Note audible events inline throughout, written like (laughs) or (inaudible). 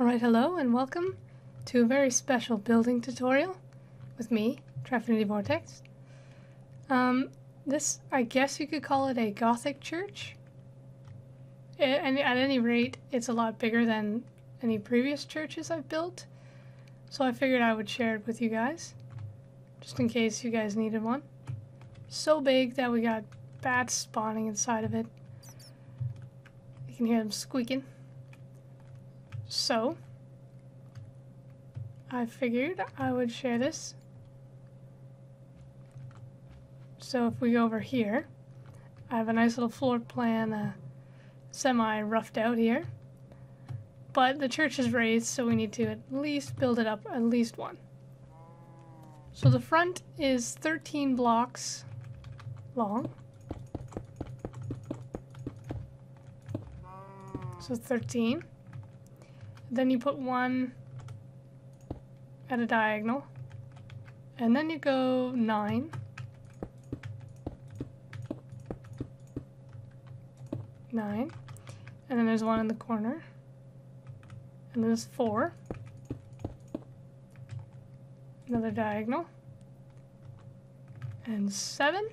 Alright, hello and welcome to a very special building tutorial with me, Trifinity Vortex. Um, this, I guess you could call it a Gothic church. And at any rate, it's a lot bigger than any previous churches I've built. So I figured I would share it with you guys, just in case you guys needed one. So big that we got bats spawning inside of it. You can hear them squeaking. So, I figured I would share this. So if we go over here, I have a nice little floor plan, uh, semi roughed out here. But the church is raised, so we need to at least build it up at least one. So the front is 13 blocks long. So 13. Then you put one at a diagonal. And then you go nine. Nine. And then there's one in the corner. And there's four. Another diagonal. And seven.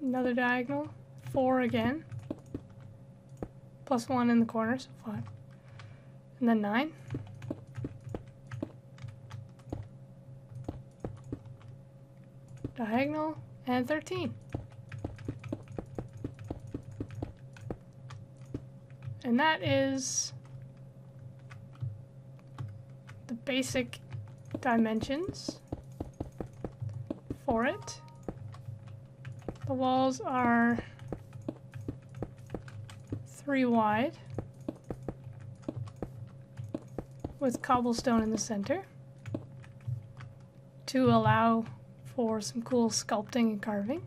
Another diagonal. Four again plus one in the corner, so five. And then nine. Diagonal, and 13. And that is the basic dimensions for it. The walls are three wide with cobblestone in the center to allow for some cool sculpting and carving.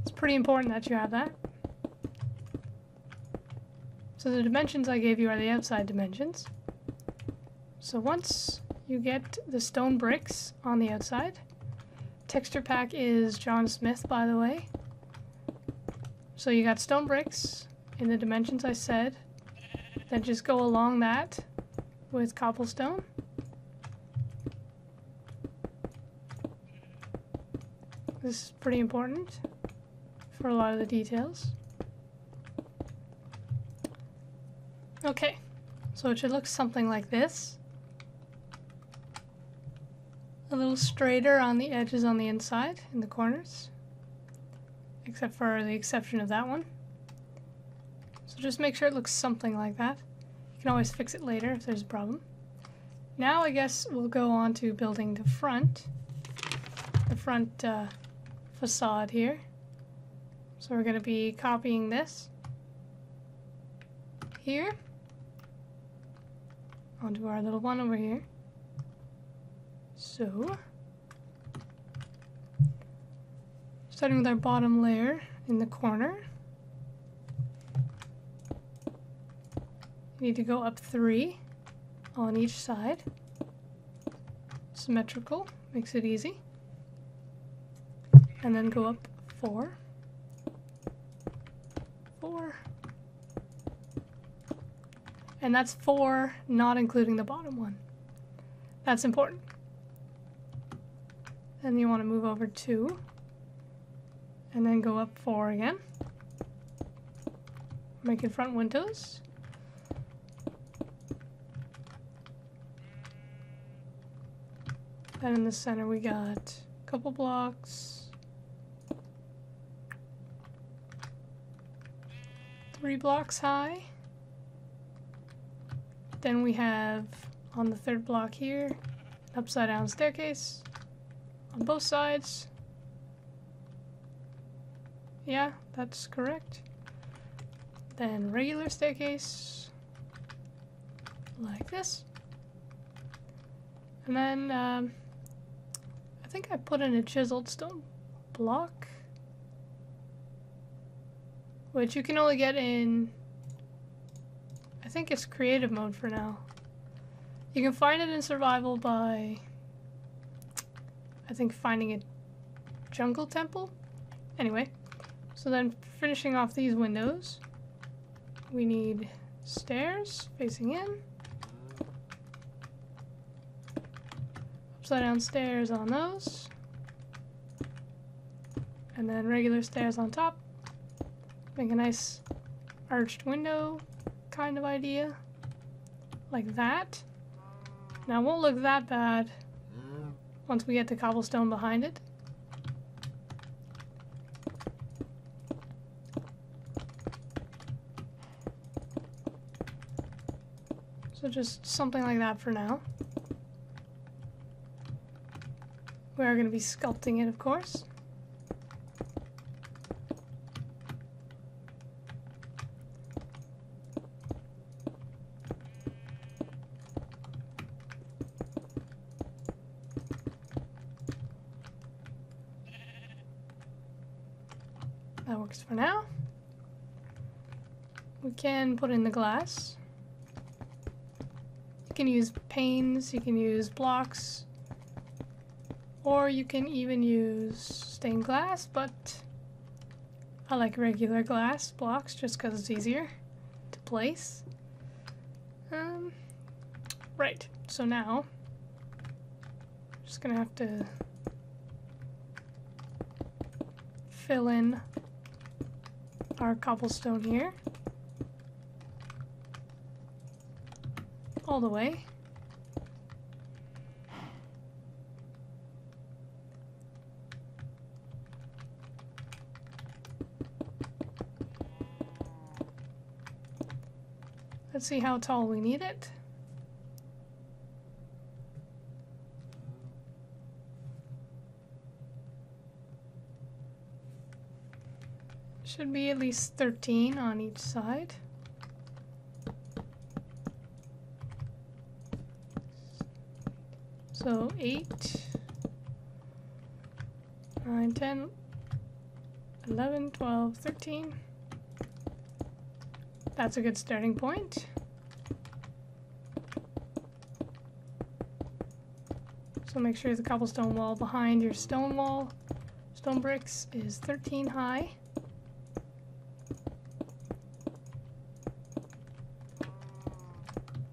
It's pretty important that you have that. So the dimensions I gave you are the outside dimensions. So once you get the stone bricks on the outside, texture pack is John Smith by the way, so you got stone bricks in the dimensions I said. Then just go along that with cobblestone. This is pretty important for a lot of the details. Okay, so it should look something like this. A little straighter on the edges on the inside, in the corners except for the exception of that one. So just make sure it looks something like that. You can always fix it later if there's a problem. Now I guess we'll go on to building the front, the front uh, facade here. So we're going to be copying this here onto our little one over here. So Starting with our bottom layer in the corner. You need to go up three on each side. Symmetrical, makes it easy. And then go up four. Four. And that's four, not including the bottom one. That's important. Then you want to move over two and then go up four again. Making front windows. Then in the center we got a couple blocks. Three blocks high. Then we have on the third block here, upside down staircase on both sides. Yeah, that's correct. Then regular staircase, like this. And then, um, I think I put in a chiseled stone block, which you can only get in, I think it's creative mode for now. You can find it in survival by, I think, finding a jungle temple. Anyway, so then finishing off these windows, we need stairs facing in. Upside down stairs on those. And then regular stairs on top. Make a nice arched window kind of idea. Like that. Now it won't look that bad once we get the cobblestone behind it. So just something like that for now. We are going to be sculpting it, of course. That works for now. We can put in the glass. You can use panes, you can use blocks, or you can even use stained glass, but I like regular glass blocks just because it's easier to place. Um, right, so now, I'm just gonna have to fill in our cobblestone here. All the way. Let's see how tall we need it. Should be at least 13 on each side. So 8, 9, 10, 11, 12, 13. That's a good starting point. So make sure the cobblestone wall behind your stone wall, stone bricks, is 13 high.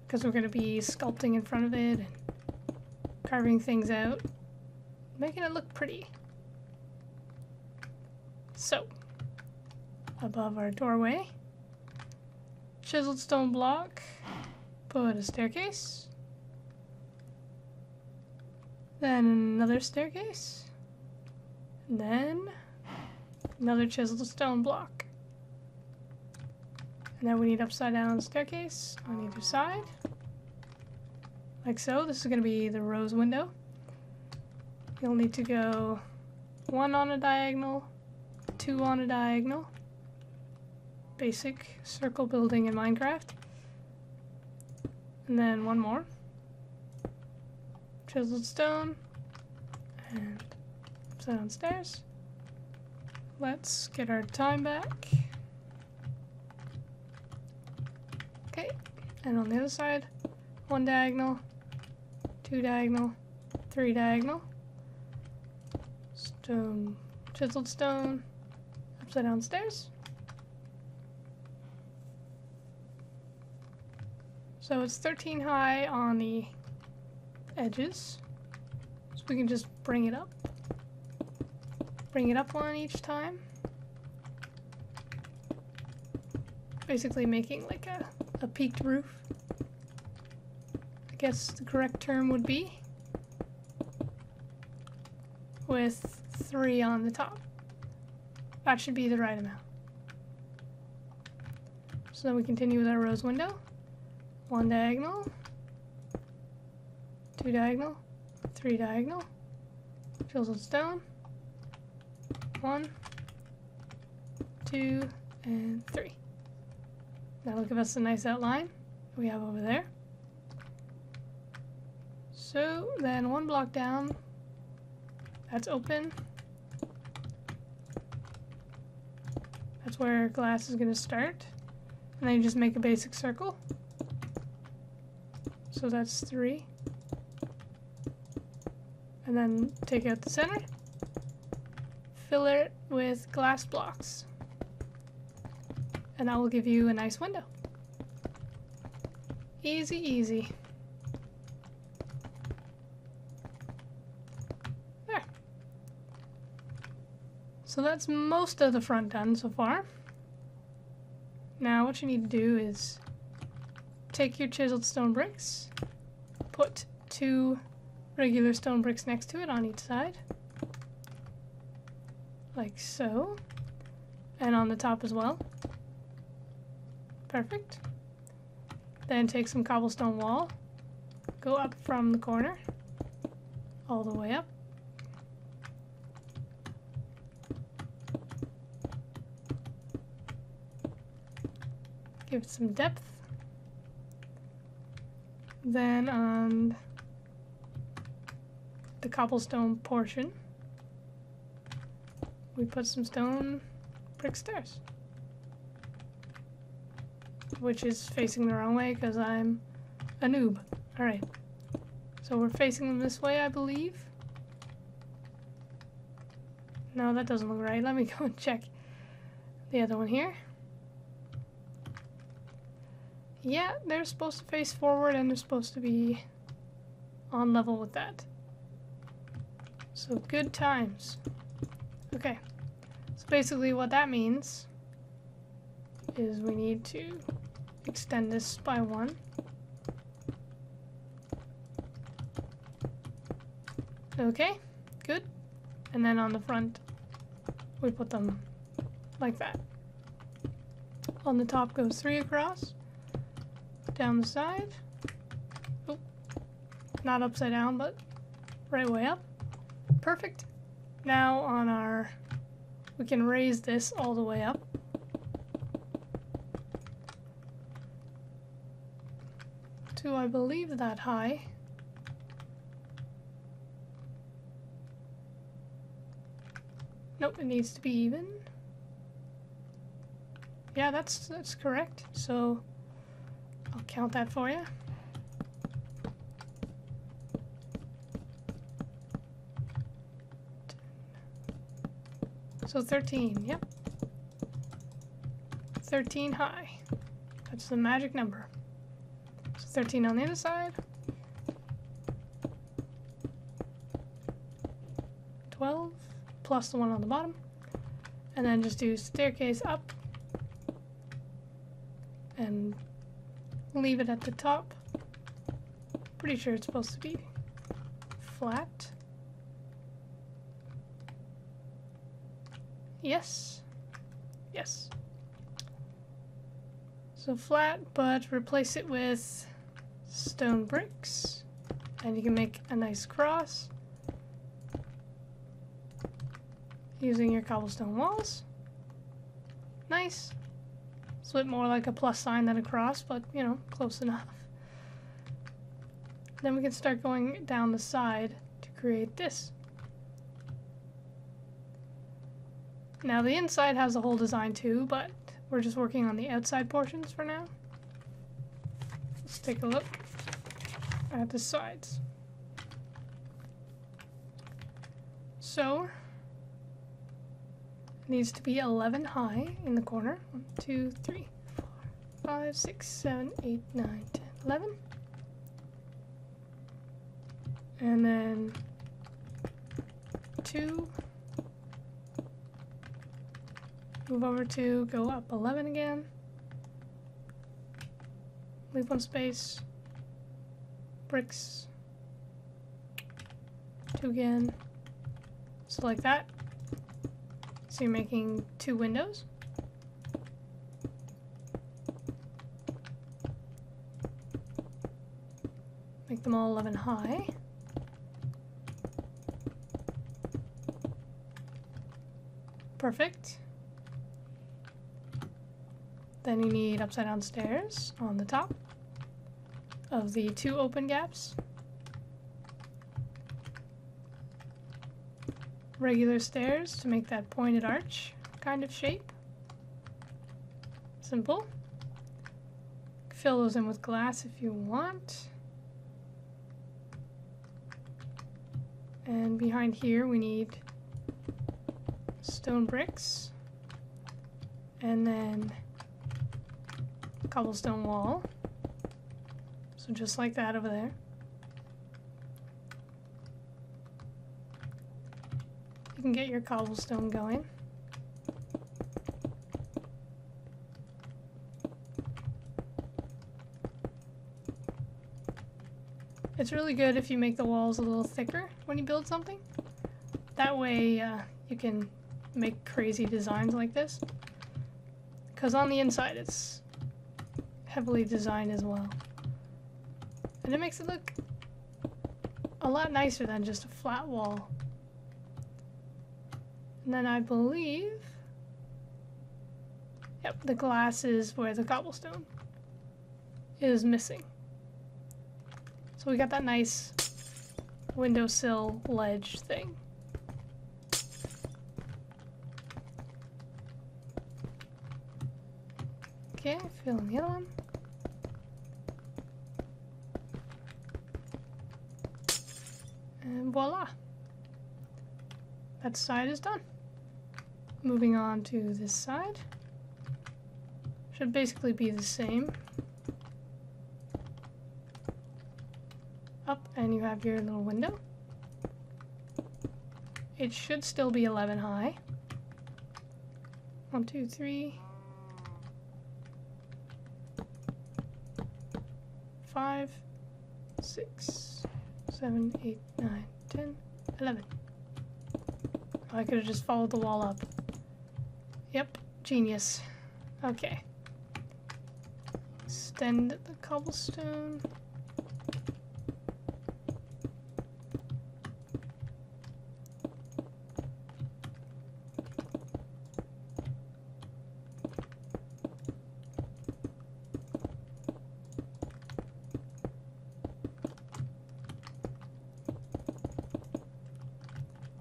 Because we're going to be sculpting in front of it carving things out, making it look pretty. So, above our doorway, chiseled stone block, put a staircase, then another staircase, and then another chiseled stone block. And then we need upside down staircase on either side. Like so. This is going to be the rose window. You'll need to go one on a diagonal, two on a diagonal. Basic circle building in Minecraft. And then one more. Chiseled stone. And upside down stairs. Let's get our time back. Okay, and on the other side, one diagonal, two diagonal, three diagonal, stone, chiseled stone, upside down stairs. So it's 13 high on the edges, so we can just bring it up. Bring it up one each time. Basically making like a a peaked roof. Guess the correct term would be. With three on the top. That should be the right amount. So then we continue with our rose window. One diagonal. Two diagonal. Three diagonal. Chiseled stone. One. Two. And three. That'll give us a nice outline we have over there. So then one block down, that's open. That's where glass is going to start. And then you just make a basic circle. So that's three. And then take out the center. Fill it with glass blocks. and that will give you a nice window. Easy, easy. There. So that's most of the front done so far. Now what you need to do is take your chiseled stone bricks, put two regular stone bricks next to it on each side, like so, and on the top as well. Perfect. Then take some cobblestone wall, go up from the corner, all the way up. Give it some depth. Then on the cobblestone portion, we put some stone brick stairs which is facing the wrong way because I'm a noob. Alright. So we're facing them this way, I believe. No, that doesn't look right. Let me (laughs) go and check the other one here. Yeah, they're supposed to face forward and they're supposed to be on level with that. So good times. Okay. So basically what that means is we need to extend this by one. Okay, good. And then on the front, we put them like that. On the top goes three across. Down the side. Oop. Not upside down, but right way up. Perfect. Now on our, we can raise this all the way up. to, I believe, that high. Nope, it needs to be even. Yeah, that's that's correct. So I'll count that for you. So 13, yep. 13 high. That's the magic number. 13 on the other side. 12 plus the one on the bottom. And then just do staircase up and leave it at the top. Pretty sure it's supposed to be flat. Yes. Yes. So flat, but replace it with stone bricks and you can make a nice cross using your cobblestone walls. Nice. It's a bit more like a plus sign than a cross, but you know, close enough. Then we can start going down the side to create this. Now the inside has a whole design too, but we're just working on the outside portions for now. Let's take a look at the sides. So, needs to be 11 high in the corner. 1, 2, 3, 4, 5, 6, 7, 8, 9, 10, 11. And then 2. Move over to go up 11 again. Leave one space bricks. Two again. So like that. So you're making two windows. Make them all 11 high. Perfect. Then you need upside down stairs on the top of the two open gaps. Regular stairs to make that pointed arch kind of shape. Simple. Fill those in with glass if you want. And behind here we need stone bricks. And then cobblestone wall. So just like that over there. Can get your cobblestone going. It's really good if you make the walls a little thicker when you build something. That way uh, you can make crazy designs like this. Because on the inside it's heavily designed as well. And it makes it look a lot nicer than just a flat wall. And then I believe... Yep, the glass is where the cobblestone is missing. So we got that nice windowsill ledge thing. Okay, fill in the other one. And voila! That side is done. Moving on to this side. Should basically be the same. Up and you have your little window. It should still be 11 high. One, two, three, five, six, seven, eight, nine, ten, eleven. Oh, I could have just followed the wall up. Yep, genius. Okay. Extend the cobblestone.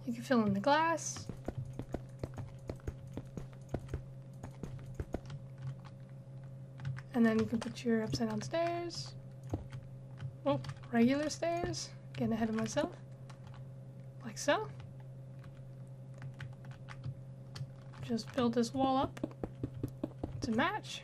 You can fill in the glass. And then you can put your upside down stairs. Oh, regular stairs. Getting ahead of myself. Like so. Just build this wall up to match.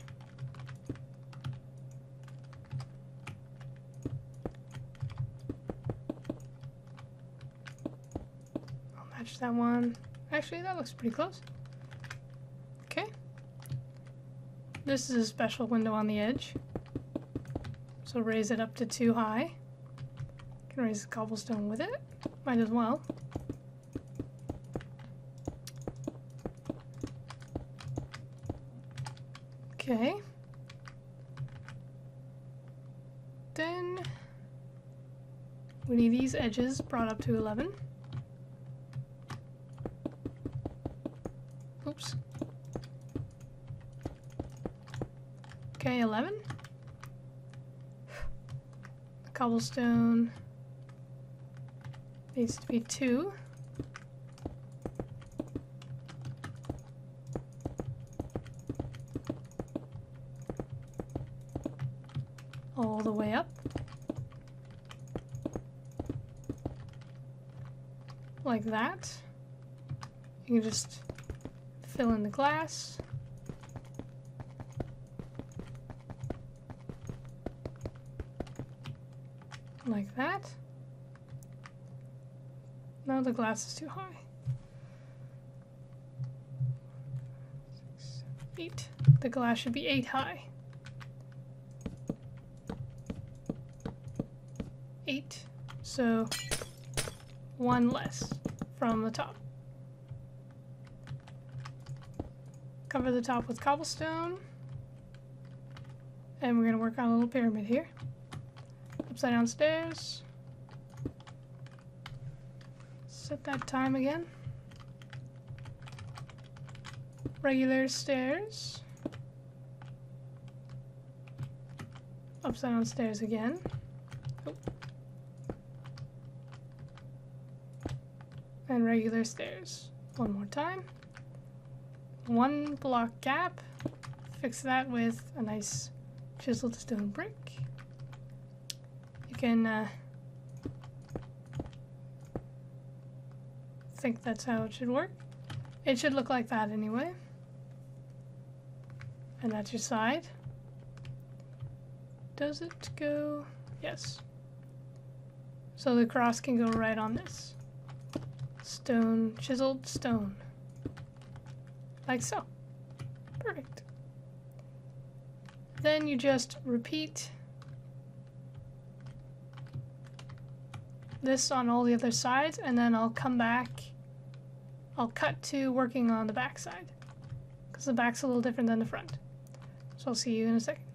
I'll match that one. Actually, that looks pretty close. Okay. This is a special window on the edge. So raise it up to two high. Can raise the cobblestone with it. Might as well. Okay. Then we need these edges brought up to 11. Okay, 11. The cobblestone needs to be 2. All the way up. Like that. You can just fill in the glass. Like that. No, the glass is too high. Eight. The glass should be eight high. Eight. So one less from the top. Cover the top with cobblestone. And we're going to work on a little pyramid here. Upside down stairs. Set that time again. Regular stairs. Upside down stairs again. And regular stairs. One more time one block gap. Fix that with a nice chiseled stone brick. Can uh, think that's how it should work. It should look like that anyway. And that's your side. does it go? Yes. So the cross can go right on this. Stone, chiseled stone. Like so. Perfect. Then you just repeat this on all the other sides and then I'll come back. I'll cut to working on the back side because the back's a little different than the front. So I'll see you in a second.